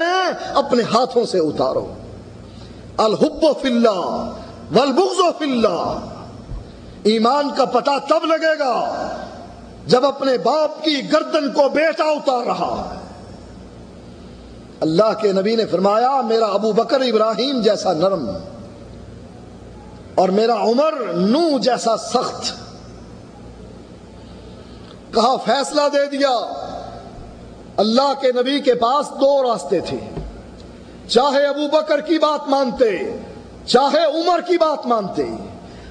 अपने हाथों से उतारो। अलहुब्बो फिल्ला, वलबुगजो फिल्ला। ईमान का पता तब लगेगा, जब अपने बाप की गर्दन को बेटा उतार रहा। है अल्लाह के नबी ने फरमाया, मेरा अबू बकर इब्राहिम जैसा नरम और मेरा उमर नू जैसा सख्त। कहा, फैसला दे दिया। अल्लाह के नबी के पास दो रास्ते थे। चाहे अबू बकर की बात मानते, चाहे उमर की बात मानते,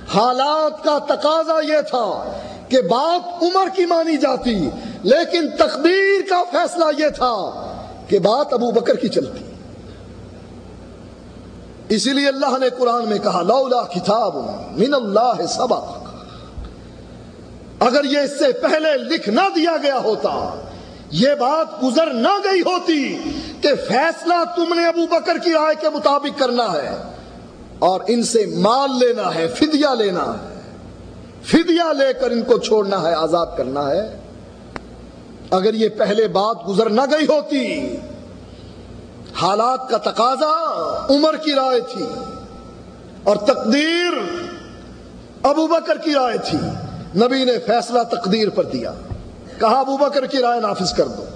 हालात का तकाजा यह था कि बात उमर की मानी जाती, लेकिन तकदीर का फैसला यह था कि बात अबू बकर की चलती। इसीलिए अल्लाह ने कुरान में कहा, लौला किताब मिन अल्लाह सबक। अगर ये इससे पहले लिख ना दिया गया होता ये बात गुजर ना गई होती कि फैसला तुमने अबू बकर की राय के मुताबिक करना है और इनसे माल लेना है, फिदिया लेना है। फिदिया लेकर इनको छोड़ना है, आज़ाद करना है। अगर ये पहले बात गुजर ना गई होती, हालात का तकाजा उमर की राय थी और तकदीर अबू बकर की राय थी, नबी ने फैसला तकदीर पर दिया। कहा, अबू बकर की राय नाफिज कर दो।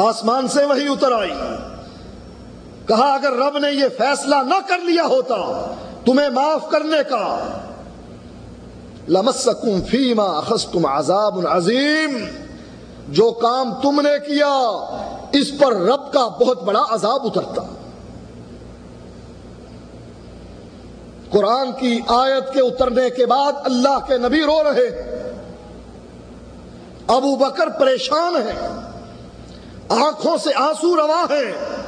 आसमान से वही उतर आई। कहा, अगर रब ने यह फैसला ना कर लिया होता, तुम्हें माफ़ करने का लमस्कुम फीमा अखस तुम आजाब अजीम। जो काम तुमने किया, इस पर रब का बहुत बड़ा अजाब उतरता। कुरान की आयत के उतरने के बाद अल्लाह के नबी रो रहे अबू बकर परेशान है। आँखों से आँसू रवा है।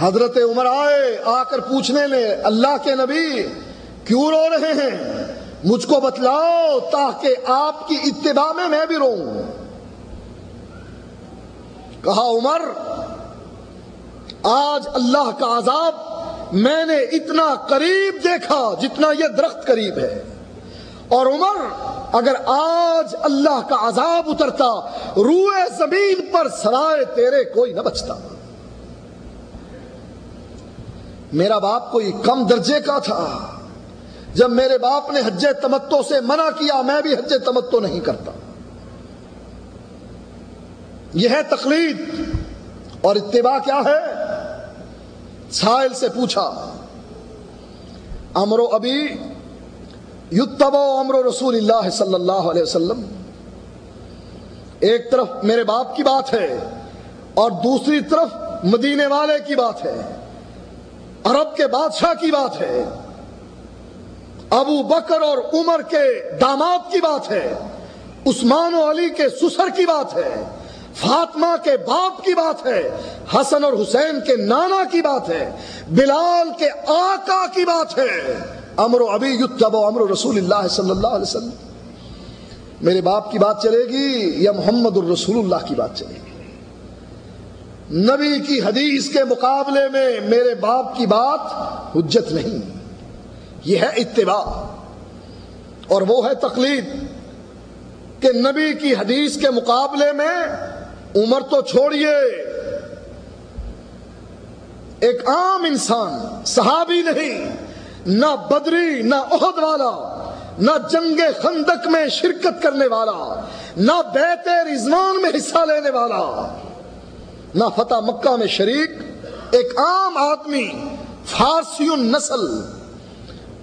हज़रत उमर आए, आकर पूछने में, अल्लाह के नबी, क्यों रो रहे हैं? मुझको बतलाओ, ताकि आपकी इत्तेबा में मैं भी रो कहा, उमर, आज अल्लाह का आजाब मैंने इतना करीब देखा जितना यह दरख्त करीब है। और उमर अगर आज अल्लाह का अजाब उतरता रूए ज़मीन पर सराय तेरे कोई न बचता। मेरा बाप कोई कम दर्जे का था। जब मेरे बाप ने हज्जे तमत्तो से मना किया, मैं भी हज्जे तमत्तो नहीं करता। यह है तकलीद। और इत्तेबा क्या है? साहिल से पूछा, अमरो अभी युतबो अमरो रसूल वसल्लम। एक तरफ़ मेरे बाप की बात है और दूसरी तरफ़ मदीने वाले की बात है। अरब के बादशाह की बात है। अबू बकर और उमर के दामाद की बात है। उस्मान अली के सुसर की बात है। फातमा के बाप की बात है। हसन और हुसैन के नाना की बात है। बिलाल के आका की बात है। अमरो अभी युतबो अमरो रसूल सल्लल्लाहु मेरे बाप की बात चलेगी, या मोहम्मद रसूलुल्लाह की बात चलेगी? नबी की हदीस के मुकाबले में मेरे बाप की बात हुज्जत नहीं। यह है इत्तेबा। और वो है तकलीद। कि नबी की हदीस के मुकाबले में उम्र तो छोड़िए। एक आम इंसान, सहाबी नहीं। ना बदरी, ना ओहद वाला, ना जंगे खंदक में शिरकत करने वाला, ना बेहते रिजवान में हिस्सा लेने वाला, ना फतेह मक्का में शरीक, एक आम आदमी फारसी नस्ल,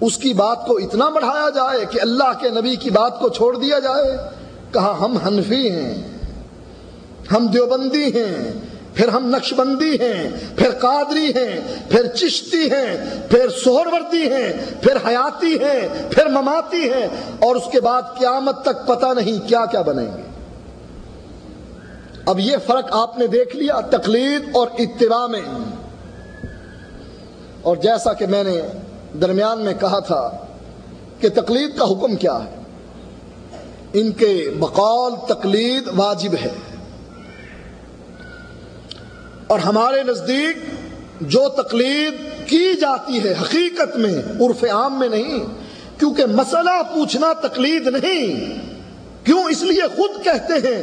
उसकी बात को इतना बढ़ाया जाए कि अल्लाह के नबी की बात को छोड़ दिया जाए, कहा हम हनफी हैं, हम देवबंदी हैं फिर हम नक्शबंदी हैं, फिर कादरी हैं, फिर चिश्ती हैं, फिर सोहरवर्दी हैं, फिर हयाती हैं, फिर ममाती हैं, और उसके बाद क्यामत तक पता नहीं क्या क्या बनेंगे। अब यह फ़र्क आपने देख लिया तकलीद और इतवा में। और जैसा कि मैंने दरमियान में कहा था कि तकलीद का हुक्म क्या है? इनके बकौल तकलीद वाजिब है। और हमारे नज़दीक जो तकलीद की जाती है हकीकत में उर्फ़ आम में नहीं, क्योंकि मसला पूछना तकलीद नहीं। क्यों इसलिए खुद कहते हैं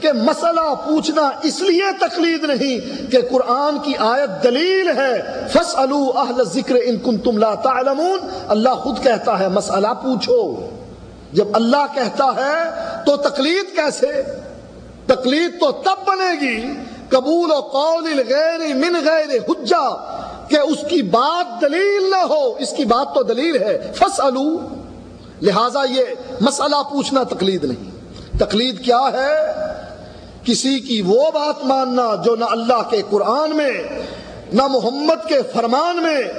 कि मसला पूछना इसलिए तकलीद नहीं कि कुरान की आयत दलील है फस अहल ज़िक्र इन कुन तुम ला तालमून। अल्लाह खुद कहता है, मसला पूछो। जब अल्लाह कहता है तो तकलीद कैसे? तकलीद तो तब बनेगी कबूल कौल गैर मिन गैर हुज्जा, कि उसकी बात दलील ना हो, इसकी बात तो दलील है। फस अलू लिहाजा ये मसला पूछना तकलीद नहीं। तकलीद क्या है? किसी की वो बात मानना जो ना अल्लाह के कुरान में, ना मोहम्मद के फरमान में,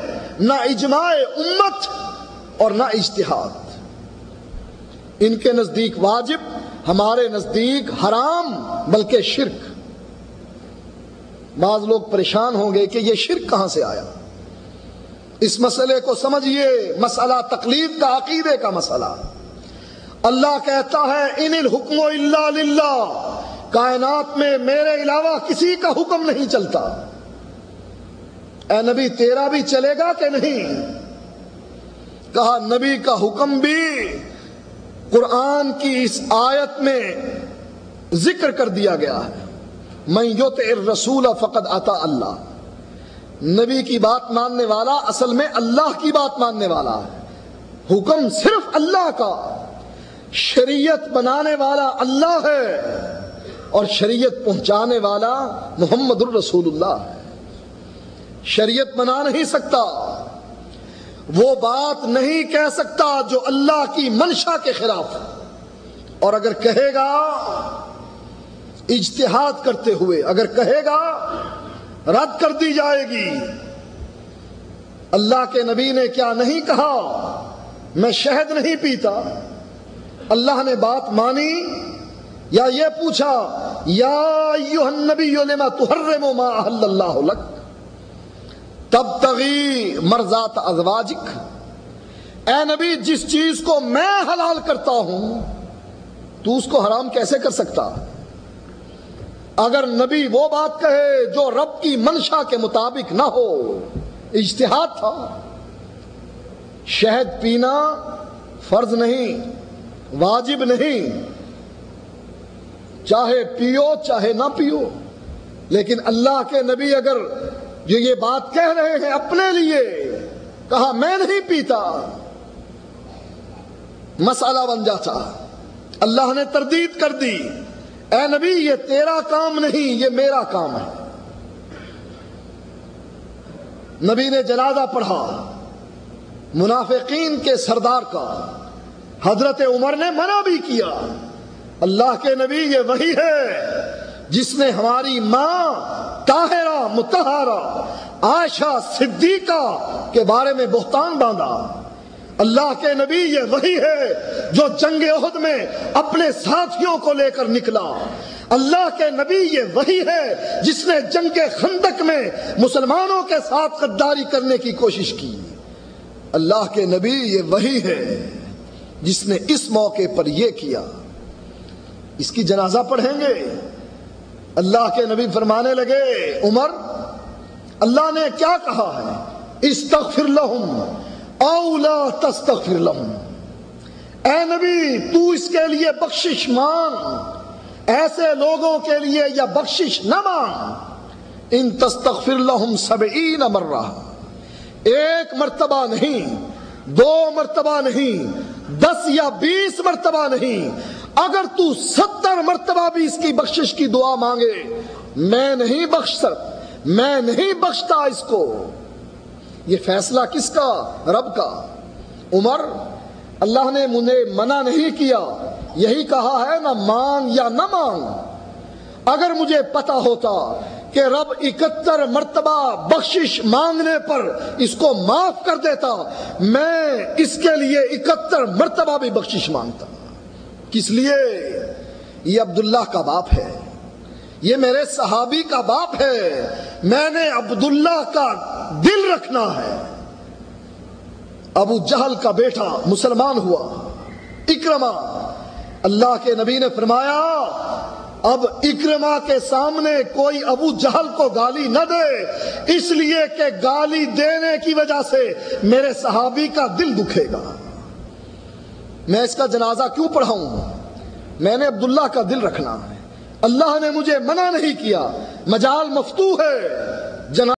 ना इजमाए उम्मत और ना इश्तिहाद इनके नज़दीक वाजिब, हमारे नज़दीक हराम, बल्कि शिरक। बाज लोग परेशान होंगे कि यह शिरक कहाँ से आया? इस मसले को समझिए, मसला तकलीफ़ का, अकीदे का मसला। अल्लाह कहता है इन हुक्म कायनात में मेरे अलावा किसी का हुक्म नहीं चलता। ए नबी, तेरा भी चलेगा कि नहीं? कहा, नबी का हुक्म भी कुरान की इस आयत में ज़िक्र कर दिया गया है। मैं योत रसूल फ़कत आता अल्लाह। नबी की बात मानने वाला असल में अल्लाह की बात मानने वाला है। हुक्म सिर्फ़ अल्लाह का। शरीयत बनाने वाला अल्लाह है और शरीयत पहुँचाने वाला मोहम्मद रसूलुल्लाह है। शरीयत बना नहीं सकता। वो बात नहीं कह सकता जो अल्लाह की मंशा के खिलाफ और अगर कहेगा इज्तिहाद करते हुए अगर कहेगा, रद्द कर दी जाएगी। अल्लाह के नबी ने क्या नहीं कहा? मैं शहद नहीं पीता। अल्लाह ने बात मानी या ये पूछा, या नबी तुहर्रमो लक? तब तगी मर्जात अजवाजिक, ए नबी, जिस चीज़ को मैं हलाल करता हूँ, तू उसको हराम कैसे कर सकता? अगर नबी वो बात कहे जो रब की मंशा के मुताबिक ना हो, इज्तिहाद था। शहद पीना फ़र्ज़ नहीं, वाजिब नहीं। चाहे पियो, चाहे ना पियो, लेकिन अल्लाह के नबी अगर जो ये बात कह रहे हैं अपने लिए, कहा, मैं नहीं पीता, मसाला बन जाता। अल्लाह ने तरदीद कर दी। ए नबी, ये तेरा काम नहीं, ये मेरा काम है। नबी ने जनाजा पढ़ा। मुनाफिकीन के सरदार का। हज़रत उमर ने मना भी किया। अल्लाह के नबी, ये वही है जिसने हमारी माँ ताहिरा, मुतहारा आशा सिद्दीका के बारे में बोहतान बांधा। अल्लाह के नबी, ये वही है जो जंग उहद में अपने साथियों को लेकर निकला। अल्लाह के नबी, ये वही है जिसने जंग खंदक में मुसलमानों के साथ गद्दारी करने की कोशिश की। अल्लाह के नबी, ये वही है जिसने इस मौके पर यह किया। इसकी जनाजा पढ़ेंगे। अल्लाह के नबी फरमाने लगे, उमर, अल्लाह ने क्या कहा है? इस तक फिर तकफिर औला तस्तफिर ए नबी, तू इसके लिए बख्शिश मांग ऐसे लोगों के लिए या बख्शिश न मांग इन तस्तफिर लहम सब न मर रहा एक मर्तबा नहीं, दो मर्तबा नहीं, दस या बीस मर्तबा नहीं। अगर तू सत्तर मर्तबा भी इसकी बख्शिश की दुआ मांगे, मैं नहीं बख्श मैं नहीं बख्शता इसको। ये फैसला किसका? रब का। उमर, अल्लाह ने मुझे मना नहीं किया। यही कहा है, ना मांग या न मांग। अगर मुझे पता होता कि रब इकहत्तर मर्तबा बख्शिश मांगने पर इसको माफ़ कर देता, मैं इसके लिए इकहत्तर मर्तबा भी बख्शिश माँगता। किस लिए? ये अब्दुल्ला का बाप है। ये मेरे सहाबी का बाप है। मैंने अब्दुल्ला का रखना है। अबू जहल का बेटा मुसलमान हुआ। इक्रमा, अल्लाह के नबी ने फरमाया, अब इक्रमा के सामने कोई अबू जहल को गाली न दे, इसलिए कि गाली देने की वजह से मेरे सहाबी का दिल दुखेगा। मैं इसका जनाजा क्यों पढ़ाऊं? मैंने अब्दुल्ला का दिल रखना है। अल्लाह ने मुझे मना नहीं किया। मजाल मफतू है। जना